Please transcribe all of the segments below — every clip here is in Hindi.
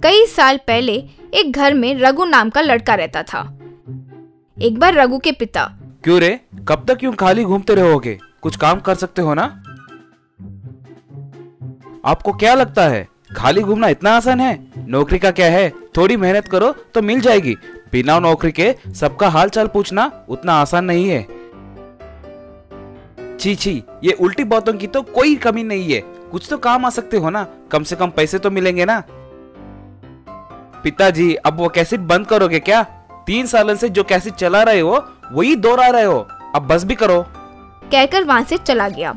कई साल पहले एक घर में रघु नाम का लड़का रहता था। एक बार रघु के पिता, क्यों रे? कब तक क्यों खाली घूमते रहोगे? कुछ काम कर सकते हो ना? आपको क्या लगता है? खाली घूमना इतना आसान है? नौकरी का क्या है? थोड़ी मेहनत करो तो मिल जाएगी। बिना नौकरी के सबका हाल चाल पूछना उतना आसान नहीं है। छी छी, ये उल्टी बातों की तो कोई कमी नहीं है। कुछ तो काम आ सकते हो ना? कम से कम पैसे तो मिलेंगे ना? पिताजी, अब वो कैसेट बंद करोगे क्या? तीन सालों से जो कैसेट चला रहे हो, वही दोहरा रहे हो। अब बस भी करो। कहकर वहाँ से चला गया।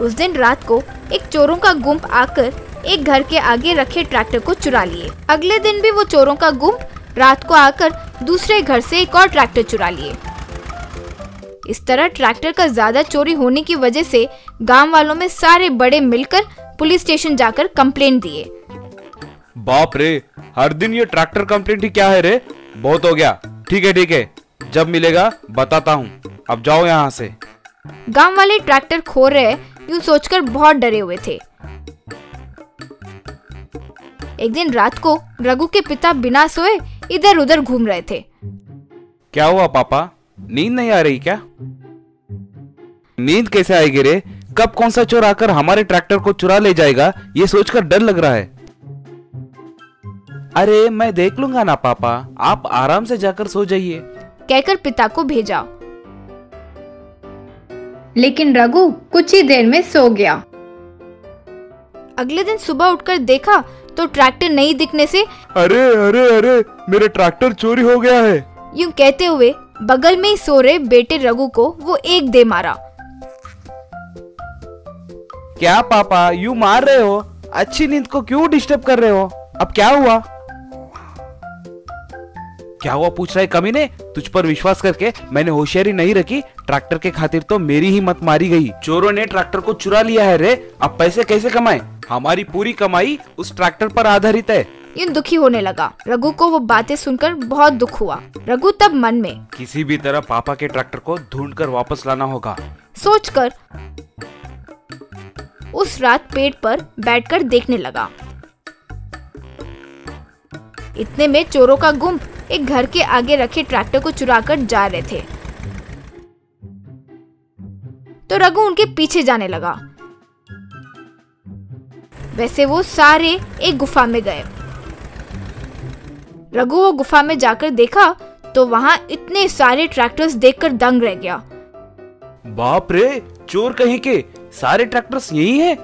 उस दिन रात को एक चोरों का गुंप आकर एक घर के आगे रखे ट्रैक्टर को चुरा लिए। अगले दिन भी वो चोरों का गुंप रात को आकर दूसरे घर से एक और ट्रैक्टर चुरा लिए। इस तरह ट्रैक्टर का ज़्यादा चोरी होने की वजह से गाँव वालों में सारे बड़े मिलकर पुलिस स्टेशन जाकर कंप्लेन दिए। बाप रे हर दिन ये ट्रैक्टर कंप्लेंट ही क्या है रे? बहुत हो गया। ठीक है ठीक है। जब मिलेगा बताता हूँ। अब जाओ यहाँ से। गाँव वाले ट्रैक्टर खो रहे यूँ सोचकर बहुत डरे हुए थे। एक दिन रात को रघु के पिता बिना सोए इधर उधर घूम रहे थे। क्या हुआ पापा? नींद नहीं आ रही क्या? नींद कैसे आएगी रे? कब कौन सा चोर आकर हमारे ट्रैक्टर को चुरा ले जाएगा? ये सोचकर डर लग रहा है। अरे मैं देख लूँगा ना पापा। आप आराम से जाकर सो जाइए। कहकर पिता को भेजा। लेकिन रघु कुछ ही देर में सो गया। अगले दिन सुबह उठकर देखा तो ट्रैक्टर नहीं दिखने से अरे अरे अरे मेरे ट्रैक्टर चोरी हो गया है। यूँ कहते हुए बगल में ही सो रहे बेटे रघु को वो एक दे मारा। क्या पापा? यू मार रहे हो? अच्छी नींद को क्यों डिस्टर्ब कर रहे हो? अब क्या हुआ? क्या हुआ पूछ रहा है कमीने तुझ पर विश्वास करके मैंने होशियारी नहीं रखी। ट्रैक्टर के खातिर तो मेरी ही मत मारी गई। चोरों ने ट्रैक्टर को चुरा लिया है रे। अब पैसे कैसे कमाए? हमारी पूरी कमाई उस ट्रैक्टर पर आधारित है। यूँ दुखी होने लगा। रघु को वो बातें सुनकर बहुत दुख हुआ। रघु तब मन में किसी भी तरह पापा के ट्रैक्टर को ढूंढ कर वापस लाना होगा। सोचकर उस रात पेड़ पर बैठकर देखने लगा। इतने में चोरों का गुम्प एक घर के आगे रखे ट्रैक्टर को चुरा कर जा रहे थे। तो रघु उनके पीछे जाने लगा। वैसे वो सारे एक गुफा में गए। रघु वो गुफा में जाकर देखा तो वहाँ इतने सारे ट्रैक्टर्स देखकर दंग रह गया। बाप रे चोर कहीं के? सारे ट्रैक्टर्स यही हैं?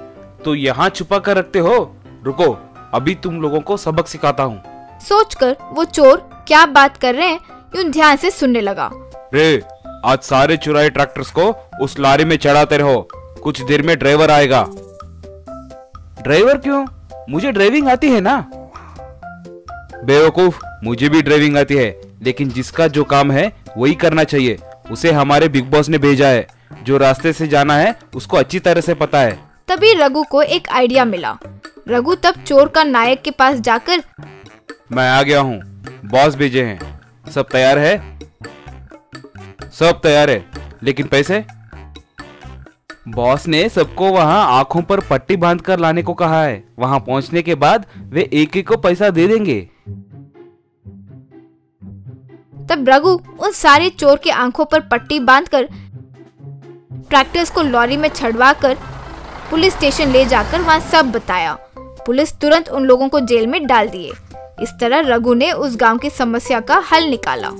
तो यहाँ छुपा कर रखते हो? रुको अभी तुम लोगों को सबक सिखाता हूँ। सोचकर वो चोर क्या बात कर रहे हैं? यूँ ध्यान से सुनने लगा। रे आज सारे चुराए ट्रैक्टर्स को उस लारी में चढ़ाते रहो। कुछ देर में ड्राइवर आएगा। ड्राइवर क्यों? मुझे ड्राइविंग आती है ना? बेवकूफ़ मुझे भी ड्राइविंग आती है। लेकिन जिसका जो काम है वही करना चाहिए। उसे हमारे बिग बॉस ने भेजा है। जो रास्ते से जाना है उसको अच्छी तरह से पता है। तभी रघु को एक आइडिया मिला। रघु तब चोर का नायक के पास जाकर मैं आ गया हूँ। बॉस भेजे हैं। सब तैयार है? सब तैयार है, लेकिन पैसे? बॉस ने सबको वहाँ आँखों पर पट्टी बाँध कर लाने को कहा है। वहाँ पहुँचने के बाद वे एक एक को पैसा दे देंगे। तब रघु उन सारे चोर के आँखों पर पट्टी बांधकर ट्रैक्टर्स को लॉरी में छड़वा कर पुलिस स्टेशन ले जाकर वहाँ सब बताया। पुलिस तुरंत उन लोगों को जेल में डाल दिए। इस तरह रघु ने उस गाँव की समस्या का हल निकाला।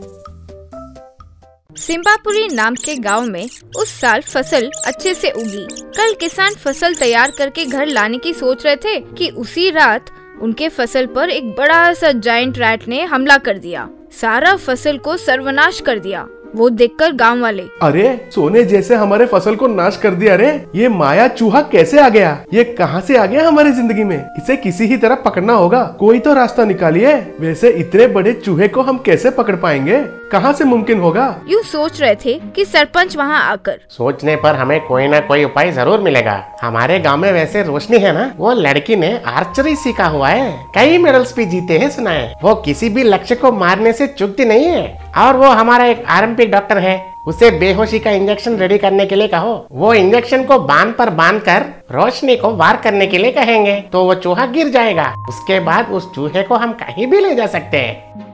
सिम्बापुरी नाम के गाँव में उस साल फ़सल अच्छे से उगी। कल किसान फ़सल तैयार करके घर लाने की सोच रहे थे कि उसी रात उनके फ़सल पर एक बड़ा सा जाइंट रैट ने हमला कर दिया। सारा फ़सल को सर्वनाश कर दिया। वो देखकर गाँव वाले। अरे सोने जैसे हमारे फ़सल को नाश कर दिया अरे ये माया चूहा कैसे आ गया? ये कहाँ से आ गया हमारी ज़िंदगी में? इसे किसी ही तरह पकड़ना होगा। कोई तो रास्ता निकालिए। वैसे इतने बड़े चूहे को हम कैसे पकड़ पाएँगे? कहाँ से मुमकिन होगा? यूँ सोच रहे थे कि सरपंच वहाँ आकर। सोचने पर हमें कोई ना कोई उपाय ज़रूर मिलेगा। हमारे गाँव में वैसे रोशनी है ना? वो लड़की ने आर्चरी सीखा हुआ है। कई मेडल्स भी जीते हैं सुना है वो किसी भी लक्ष्य को मारने से चुकती नहीं है। और वो हमारा एक आरएमपी डॉक्टर है उसे बेहोशी का इंजेक्शन रेडी करने के लिए कहो। वो इंजेक्शन को बाँध पर बाँध कर रोशनी को वार करने के लिए कहेंगे तो वो चूहा गिर जाएगा। उसके बाद उस चूहे को हम कहीं भी ले जा सकते हैं।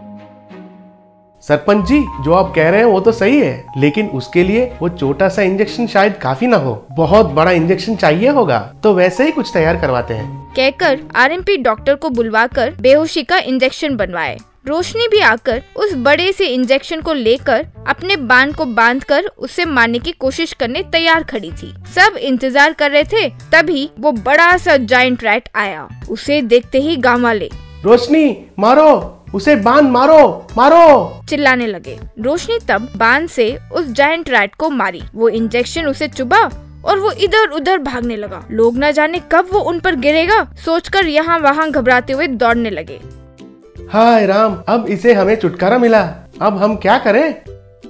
सरपंच जी जो आप कह रहे हैं वो तो सही है लेकिन उसके लिए वो छोटा सा इंजेक्शन शायद काफ़ी ना हो। बहुत बड़ा इंजेक्शन चाहिए होगा तो वैसे ही कुछ तैयार करवाते हैं। कहकर आरएमपी डॉक्टर को बुलवाकर बेहोशी का इंजेक्शन बनवाए। रोशनी भी आकर उस बड़े से इंजेक्शन को लेकर अपने बाँध को बांधकर उसे मारने की कोशिश करने तैयार खड़ी थी। सब इंतज़ार कर रहे थे तभी वो बड़ा सा जाइंट रैट आया। उसे देखते ही गाँव वाले रोशनी मारो! उसे बाँध मारो! मारो! चिल्लाने लगे। रोशनी तब बाँध से उस जायंट रैट को मारी। वो इंजेक्शन उसे चुबा और वो इधर उधर भागने लगा। लोग न जाने कब वो उन पर गिरेगा सोचकर यहाँ वहाँ घबराते हुए दौड़ने लगे। हाय राम अब इसे हमें छुटकारा मिला। अब हम क्या करें?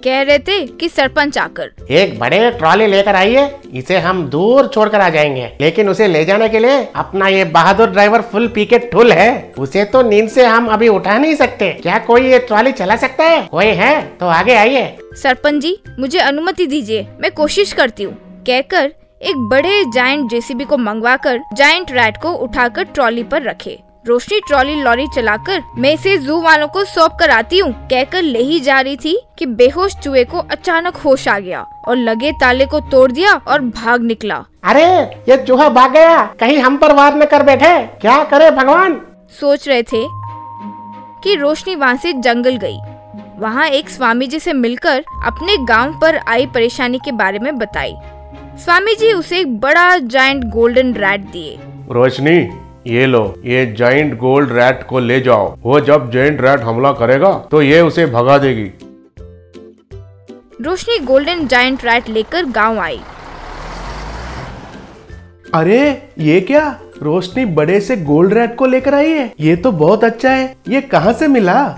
कह रहे थे कि सरपंच आकर। एक बड़े ट्रॉली लेकर आइए इसे हम दूर छोड़कर आ जाएँगे। लेकिन उसे ले जाने के लिए अपना ये बहादुर ड्राइवर फुल पीके ठुल है। उसे तो नींद से हम अभी उठा नहीं सकते। क्या कोई ये ट्रॉली चला सकता है? कोई है? तो आगे आइए। सरपंच जी मुझे अनुमति दीजिए। मैं कोशिश करती हूँ। कहकर एक बड़े जाइंट जेसीबी को मंगवा कर जाइंट रैट को उठाकर ट्रॉली पर रखे। रोशनी ट्रॉली लॉरी चलाकर मैं इसे जू वालों को सौंप कर आती हूँ। कहकर ले ही जा रही थी कि बेहोश चूहे को अचानक होश आ गया और लगे ताले को तोड़ दिया और भाग निकला। अरे ये चूहा भाग गया। कहीं हम पर वार न कर बैठे। क्या करे भगवान? सोच रहे थे कि रोशनी वहाँ से जंगल गई। वहाँ एक स्वामी जी से मिलकर अपने गाँव पर आई परेशानी के बारे में बताई। स्वामी जी उसे एक बड़ा जाइंट गोल्डन रैट दिए। रोशनी ये लो ये जॉइंट गोल्ड रैट को ले जाओ। वो जब जॉइंट रैट हमला करेगा तो ये उसे भगा देगी। रोशनी गोल्डन जाइंट रैट लेकर गाँव आई। अरे ये क्या? रोशनी बड़े से गोल्ड रैट को लेकर आई है? ये तो बहुत अच्छा है। ये कहाँ से मिला?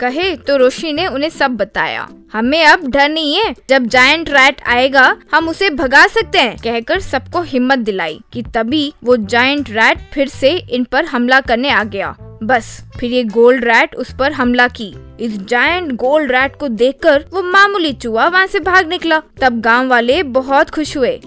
कहे तो रोशनी ने उन्हें सब बताया। हमें अब डर नहीं है। जब जायंट रैट आएगा, हम उसे भगा सकते हैं, कहकर सबको हिम्मत दिलाई कि तभी वो जायंट रैट फिर से इन पर हमला करने आ गया। बस, फिर ये गोल्ड रैट उस पर हमला की। इस जायंट गोल्ड रैट को देखकर वो मामूली चूहा वहाँ से भाग निकला। तब गाँव वाले बहुत खुश हुए।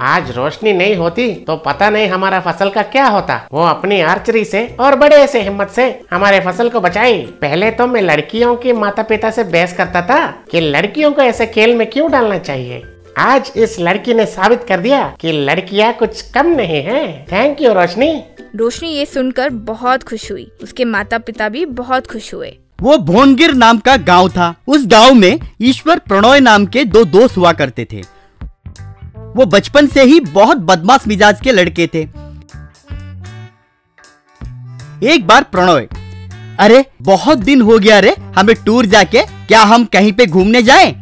आज रोशनी नहीं होती तो पता नहीं हमारा फ़सल का क्या होता। वो अपनी आर्चरी से और बड़े से हिम्मत से हमारे फ़सल को बचाई पहले तो मैं लड़कियों के माता पिता से बहस करता था कि लड़कियों को ऐसे खेल में क्यों डालना चाहिए। आज इस लड़की ने साबित कर दिया कि लड़कियाँ कुछ कम नहीं है। थैंक यू रोशनी। रोशनी ये सुनकर बहुत खुश हुई। उसके माता पिता भी बहुत खुश हुए। वो भोनगिर नाम का गाँव था। उस गाँव में ईश्वर प्रणोय नाम के दो दोस्त हुआ करते थे। वो बचपन से ही बहुत बदमाश मिजाज के लड़के थे। एक बार प्रणोय, अरे, बहुत दिन हो गया रे, हमें टूर जाके, क्या हम कहीं पे घूमने जाएँ?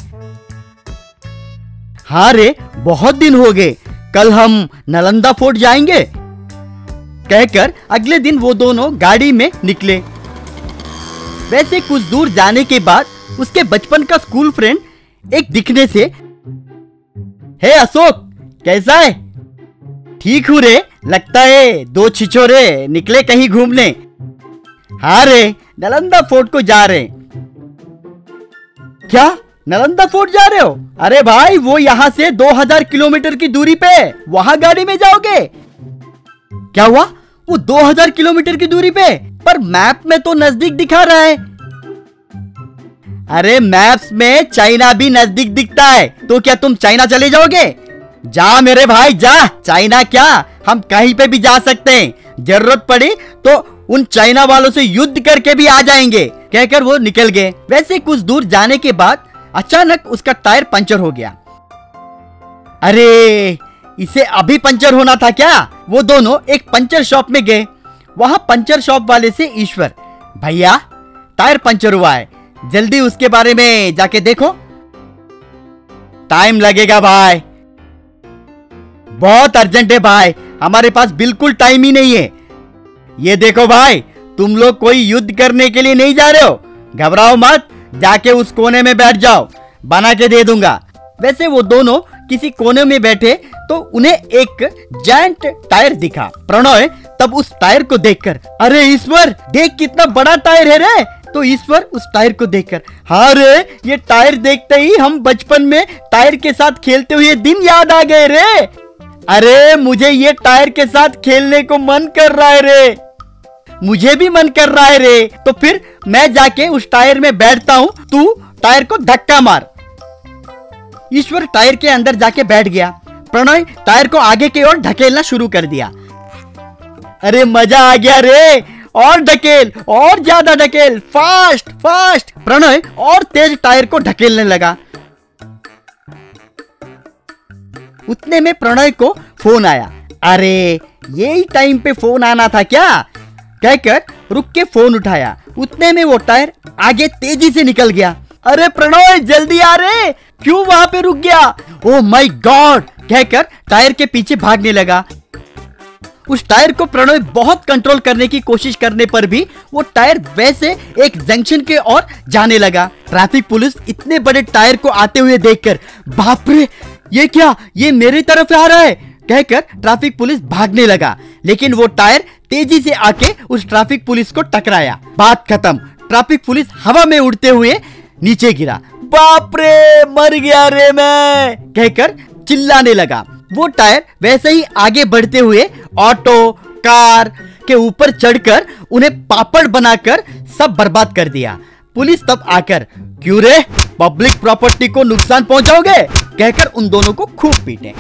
हाँ रे, बहुत दिन हो गए, कल हम नालंदा फोर्ट जाएँगे। कहकर अगले दिन वो दोनों गाड़ी में निकले। वैसे कुछ दूर जाने के बाद उसके बचपन का स्कूल फ्रेंड एक दिखने से हे अशोक, कैसा है? ठीक हूँ रे, लगता है दो छिछोरे निकले कहीं घूमने। हाँ रे, नालंदा फोर्ट को जा रहे क्या? नालंदा फोर्ट जा रहे हो? अरे भाई, वो यहाँ से 2000 किलोमीटर की दूरी पे वहाँ गाड़ी में जाओगे? क्या हुआ? वो 2000 किलोमीटर की दूरी पे पर मैप में तो नज़दीक दिखा रहा है। अरे मैप्स में चाइना भी नज़दीक दिखता है। तो क्या तुम चाइना चले जाओगे? जा मेरे भाई, जा। चाइना क्या? हम कहीं पे भी जा सकते हैं। ज़रूरत पड़ी तो उन चाइना वालों से युद्ध करके भी आ जाएँगे। कहकर वो निकल गए। वैसे कुछ दूर जाने के बाद अचानक उसका टायर पंचर हो गया। अरे, इसे अभी पंचर होना था क्या? वो दोनों एक पंचर शॉप में गए। वहाँ पंचर शॉप वाले से ईश्वर, भैया, टायर पंचर हुआ है। जल्दी उसके बारे में जाके देखो। टाइम लगेगा भाई। बहुत अर्जेंट है भाई। हमारे पास बिल्कुल टाइम ही नहीं है। ये देखो भाई, तुम लोग कोई युद्ध करने के लिए नहीं जा रहे हो। घबराओ मत, जाके उस कोने में बैठ जाओ। बना के दे दूँगा। वैसे वो दोनों किसी कोने में बैठे तो उन्हें एक जैंट टायर दिखा। प्रणय, तब उस टायर को देखकर, अरे ईश्वर, देख कितना बड़ा टायर है रे! तो ईश्वर उस टायर को देखकर हाँ रे, ये टायर देखते ही हम बचपन में टायर के साथ खेलते हुए दिन याद आ गए रे। अरे, मुझे ये टायर के साथ खेलने को मन कर रहा है रे। मुझे भी मन कर रहा है रे। तो फिर मैं जाके उस टायर में बैठता हूँ, तू टायर को धक्का मार। ईश्वर टायर के अंदर जाके बैठ गया। प्रणय टायर को आगे की ओर ढकेलना शुरू कर दिया। अरे, मज़ा आ गया रे। और ढकेल, और ज़्यादा ढकेल। Fast fast. प्रणय और तेज टायर को ढकेलने लगा। उतने में प्रणय को फ़ोन आया। अरे, यही टाइम पे फ़ोन आना था क्या? कहकर रुक के फ़ोन उठाया। उतने में वो टायर आगे तेज़ी से निकल गया। अरे प्रणय, जल्दी आ रे। क्यों वहाँ पे रुक गया? ओ माय गॉड कहकर टायर के पीछे भागने लगा। उस टायर को प्रणय बहुत कंट्रोल करने की कोशिश करने पर भी वो टायर वैसे एक जंक्शन के ओर जाने लगा। ट्रैफ़िक पुलिस इतने बड़े टायर को आते हुए देखकर बाप रे ये क्या? ये मेरी तरफ़ आ रहा है? कहकर ट्रैफ़िक पुलिस भागने लगा। लेकिन वो टायर तेज़ी से आके उस ट्रैफ़िक पुलिस को टकराया। बात खत्म। ट्रैफ़िक पुलिस हवा में उड़ते हुए नीचे गिरा। बाप रे मर गया रे मैं! कहकर चिल्लाने लगा। वो टायर वैसे ही आगे बढ़ते हुए ऑटो, कार के ऊपर चढ़कर उन्हें पापड़ बनाकर सब बर्बाद कर दिया। पुलिस तब आकर, क्यों रे? पब्लिक प्रॉपर्टी को नुकसान पहुंचाओगे? कहकर उन दोनों को खूब पीटे।